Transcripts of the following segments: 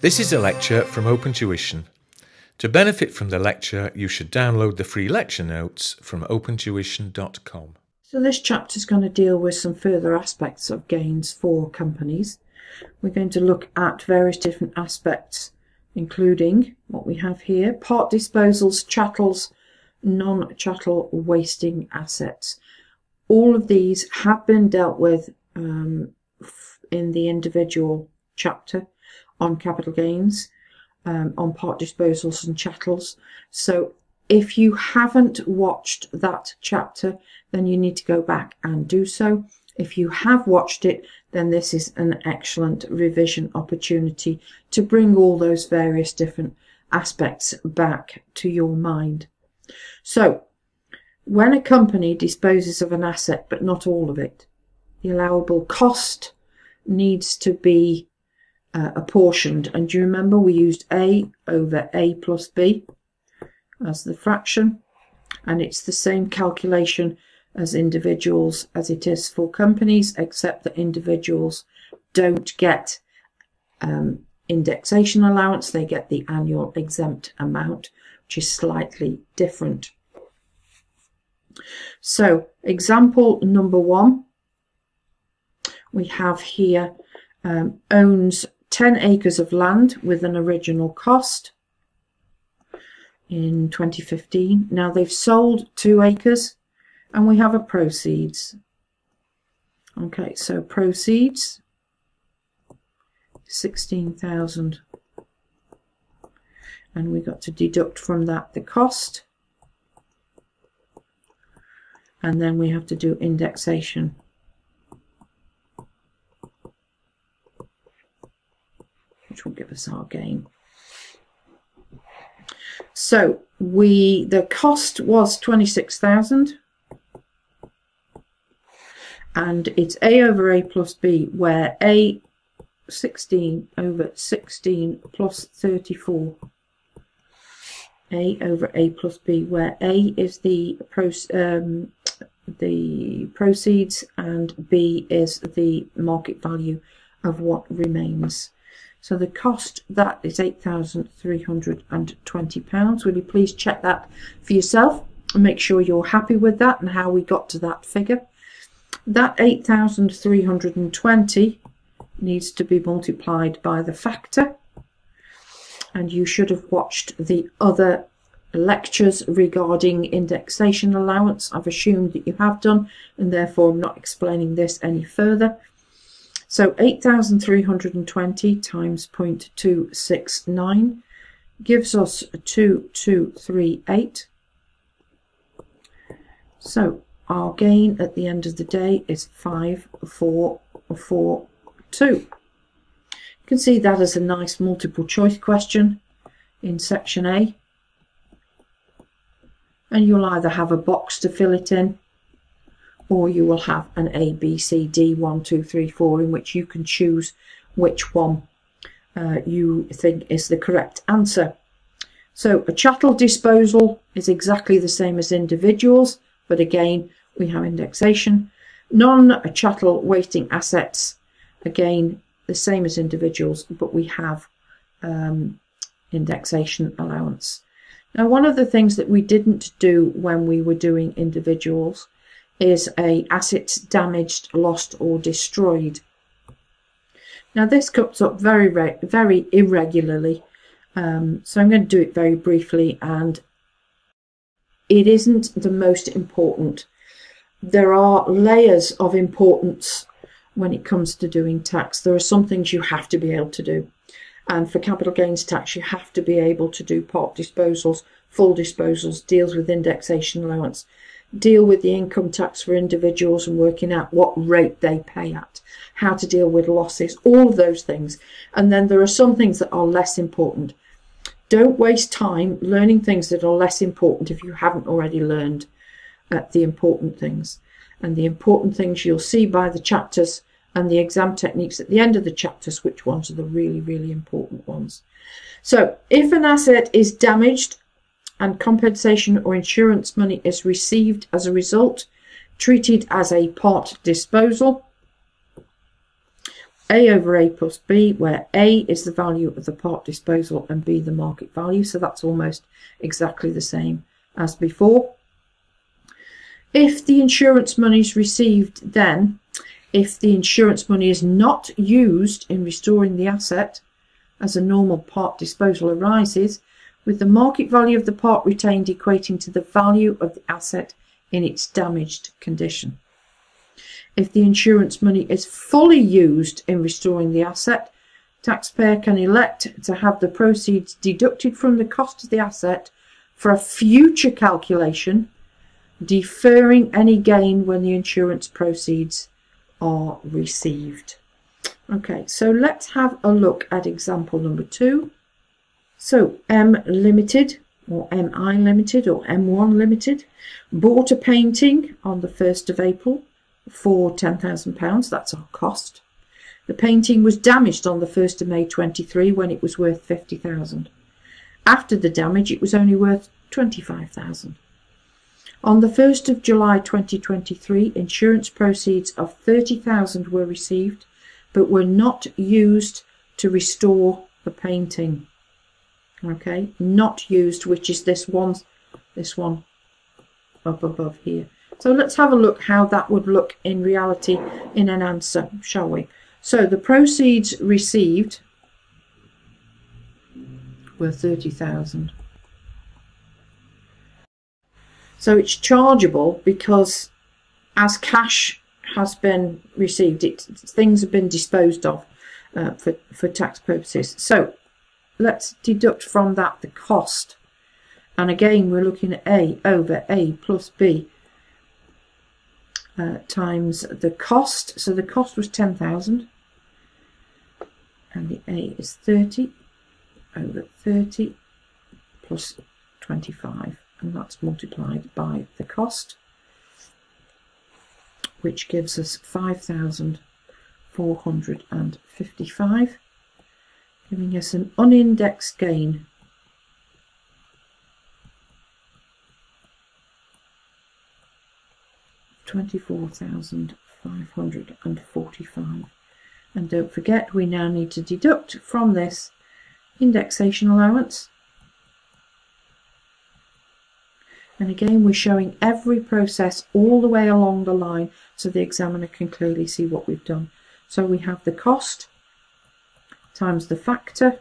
This is a lecture from Open Tuition. To benefit from the lecture, you should download the free lecture notes from opentuition.com. So this chapter is going to deal with some further aspects of gains for companies. We're going to look at various different aspects, including what we have here, part disposals, chattels, non-chattel wasting assets. All of these have been dealt with um, in the individual chapter on capital gains, um, on part disposals and chattels. So if you haven't watched that chapter, then you need to go back and do so. If you have watched it, then this is an excellent revision opportunity to bring all those various different aspects back to your mind. So, when a company disposes of an asset, but not all of it, the allowable cost needs to be uh, apportioned. And do you remember we used A over A plus B as the fraction? And it's the same calculation as individuals as it is for companies, except that individuals don't get um, indexation allowance, they get the annual exempt amount, which is slightly different. So, example number one, we have here um, owns 10 acres of land with an original cost in 2015. Now they've sold two acres and we have a proceeds. Okay, so proceeds 16,000 and we got to deduct from that the cost and then we have to do indexation which will give us our gain. So we the cost was 26,000 and it's A over A plus B where A 16 over 16 plus 34 A over A plus B where A is the um, the proceeds and B is the market value of what remains. So the cost that is £8,320. Will you please check that for yourself and make sure you're happy with that and how we got to that figure. That 8,320 needs to be multiplied by the factor and you should have watched the other lectures regarding indexation allowance. I've assumed that you have done and therefore I'm not explaining this any further. So 8,320 times 0.269 gives us 2238. So our gain at the end of the day is 5442. You can see that as a nice multiple choice question in section A. And you'll either have a box to fill it in or you will have an A, B, C, D, 1, 2, 3, 4, in which you can choose which one uh, you think is the correct answer. So a chattel disposal is exactly the same as individuals, but again, we have indexation. Non-chattel wasting assets, again, the same as individuals, but we have um, indexation allowance. Now, one of the things that we didn't do when we were doing individuals is a asset damaged, lost or destroyed. Now this comes up very, very irregularly, um, so I'm going to do it very briefly and it isn't the most important. There are layers of importance when it comes to doing tax. There are some things you have to be able to do. And for capital gains tax, you have to be able to do part disposals, full disposals, deals with indexation allowance deal with the income tax for individuals and working out what rate they pay at, how to deal with losses, all of those things. And then there are some things that are less important. Don't waste time learning things that are less important if you haven't already learned uh, the important things. And the important things you'll see by the chapters and the exam techniques at the end of the chapters, which ones are the really, really important ones. So if an asset is damaged and compensation or insurance money is received as a result, treated as a part disposal. A over A plus B, where A is the value of the part disposal and B the market value. So that's almost exactly the same as before. If the insurance money is received, then if the insurance money is not used in restoring the asset as a normal part disposal arises, with the market value of the part retained equating to the value of the asset in its damaged condition. If the insurance money is fully used in restoring the asset, taxpayer can elect to have the proceeds deducted from the cost of the asset for a future calculation, deferring any gain when the insurance proceeds are received. Okay, so let's have a look at example number two. So M Limited or MI Limited or M1 Limited bought a painting on the 1st of April for £10,000. That's our cost. The painting was damaged on the 1st of May 23 when it was worth 50,000. After the damage, it was only worth 25,000. On the 1st of July 2023, insurance proceeds of 30,000 were received but were not used to restore the painting. Okay, not used, which is this one, this one up above here. So let's have a look how that would look in reality in an answer, shall we? So the proceeds received were 30,000. So it's chargeable because as cash has been received, it, things have been disposed of uh, for, for tax purposes. So let's deduct from that the cost. And again, we're looking at A over A plus B uh, times the cost. So the cost was 10,000 and the A is 30 over 30 plus 25 and that's multiplied by the cost which gives us 5,455 giving us an unindexed gain Twenty-four thousand five hundred and forty-five. And don't forget, we now need to deduct from this indexation allowance. And again, we're showing every process all the way along the line so the examiner can clearly see what we've done. So we have the cost times the factor,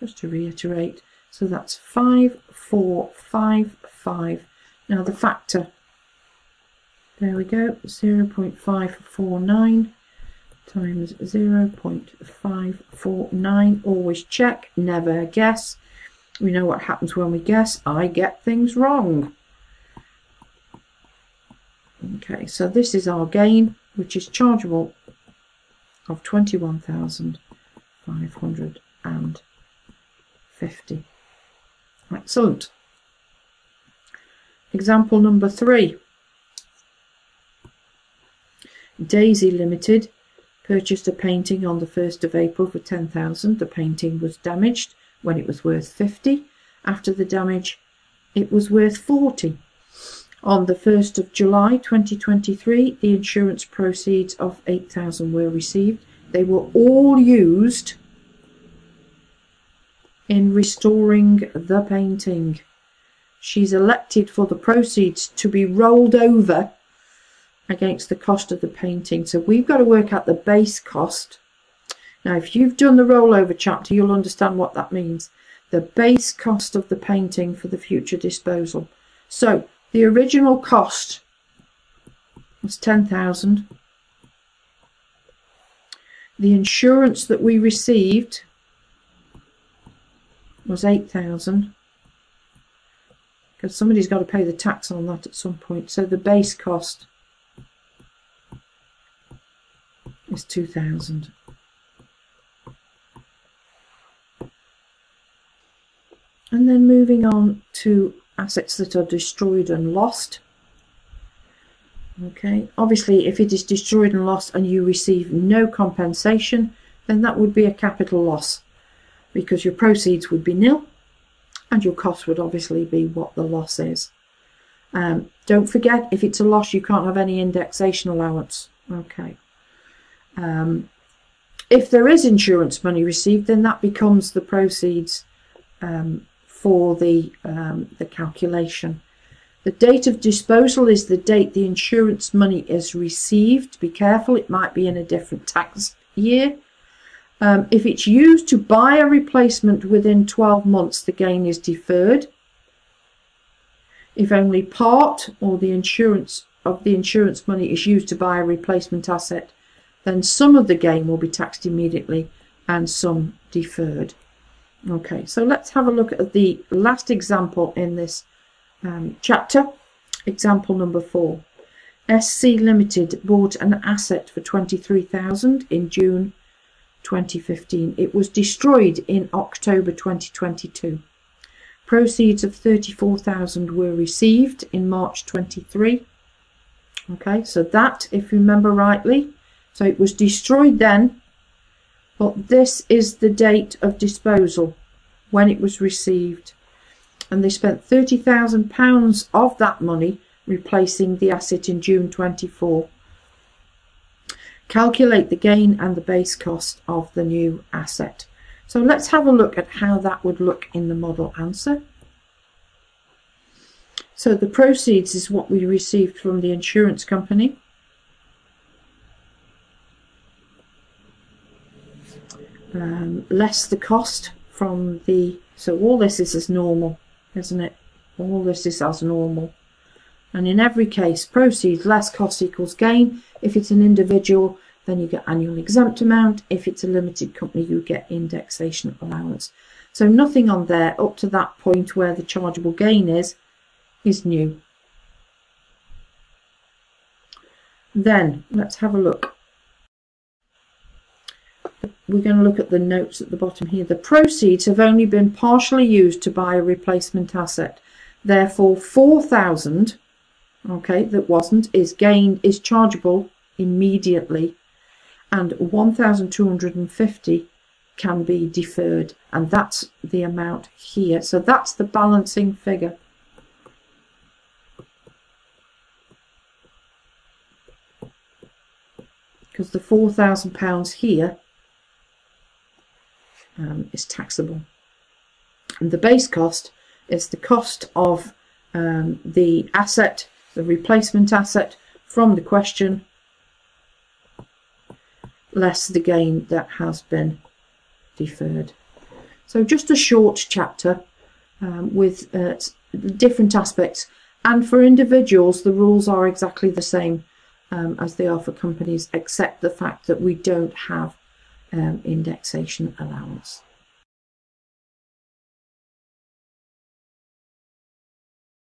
just to reiterate, so that's 5455. Now the factor, there we go, 0 0.549 times 0 0.549. Always check, never guess. We know what happens when we guess. I get things wrong. Okay, so this is our gain, which is chargeable of 21,550. Excellent. Example number three. Daisy Limited purchased a painting on the 1st of April for 10,000. The painting was damaged when it was worth 50. After the damage, it was worth 40. On the 1st of July 2023, the insurance proceeds of 8,000 were received. They were all used in restoring the painting. She's elected for the proceeds to be rolled over against the cost of the painting. So we've got to work out the base cost. Now, if you've done the rollover chapter, you'll understand what that means. The base cost of the painting for the future disposal. So the original cost was 10,000. The insurance that we received was 8,000 because somebody's got to pay the tax on that at some point. So the base cost is 2000. And then moving on to assets that are destroyed and lost. Okay, obviously if it is destroyed and lost and you receive no compensation, then that would be a capital loss because your proceeds would be nil and your cost would obviously be what the loss is. Um, don't forget, if it's a loss, you can't have any indexation allowance. Okay. Um, if there is insurance money received, then that becomes the proceeds um, for the um, the calculation. The date of disposal is the date the insurance money is received. Be careful, it might be in a different tax year. Um, if it's used to buy a replacement within 12 months, the gain is deferred. If only part or the insurance of the insurance money is used to buy a replacement asset, then some of the gain will be taxed immediately and some deferred. Okay, so let's have a look at the last example in this um, chapter. Example number four. SC Limited bought an asset for 23,000 in June 2015. It was destroyed in October 2022. Proceeds of 34,000 were received in March 23. Okay, so that, if you remember rightly, so it was destroyed then, but this is the date of disposal when it was received. And they spent £30,000 of that money replacing the asset in June 24. Calculate the gain and the base cost of the new asset. So let's have a look at how that would look in the model answer. So the proceeds is what we received from the insurance company. Um, less the cost from the, so all this is as normal, isn't it? All this is as normal. And in every case, proceeds less cost equals gain. If it's an individual, then you get annual exempt amount. If it's a limited company, you get indexation allowance. So nothing on there up to that point where the chargeable gain is, is new. Then let's have a look. We're going to look at the notes at the bottom here. The proceeds have only been partially used to buy a replacement asset. Therefore, 4,000 okay, that wasn't, is gained, is chargeable immediately, and 1,250 can be deferred, and that's the amount here. So that's the balancing figure. Because the £4,000 here um, is taxable. And the base cost is the cost of um, the asset the replacement asset from the question less the gain that has been deferred. So just a short chapter um, with uh, different aspects and for individuals the rules are exactly the same um, as they are for companies except the fact that we don't have um, indexation allowance.